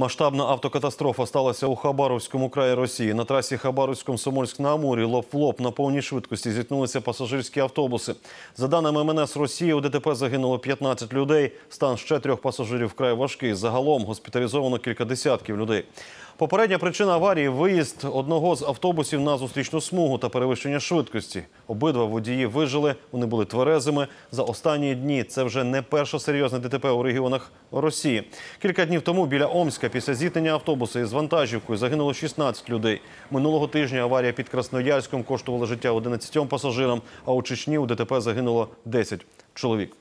Масштабна автокатастрофа сталася у Хабаровському краї Росії. На трасі Хабаровськ-Комсомольськ на Амурі лоб в на повній швидкості зіткнулися пасажирські автобуси. За даними МНС Росії, у ДТП загинуло 15 людей. Стан ще трьох пасажирів вкрай важкий. Загалом госпіталізовано кілька десятків людей. Попередня причина аварії виїзд одного з автобусів на зустрічну смугу та перевищення швидкості. Обидва водії вижили, вони були тверезими. За останні дні це вже не перше серйозне ДТП у регіонах Росії. Кілька днів тому біля Омська після зіткнення автобуса із вантажівкою загинуло 16 людей. Минулого тижня аварія під Красноярськом коштувала життя 11 пасажирам, а у Чечні у ДТП загинуло 10 чоловік.